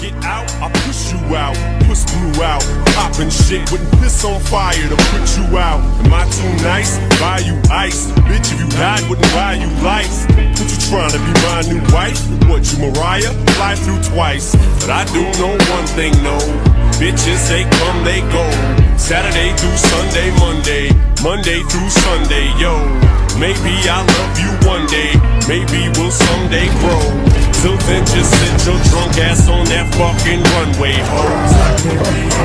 get out, I push you out, push blue out, poppin' shit, wouldn't piss on fire to put you out. Am I too nice? Buy you ice, bitch. If you died, wouldn't buy you life. What you trying to be my new wife? What you Mariah? Fly through twice, but I do know one thing, no. Bitches, they come, they go. Saturday through Sunday, Monday, Monday through Sunday, yo. Maybe I'll love you one day, maybe we'll someday grow. Till then, just sit your drunk ass on that fucking runway, ho.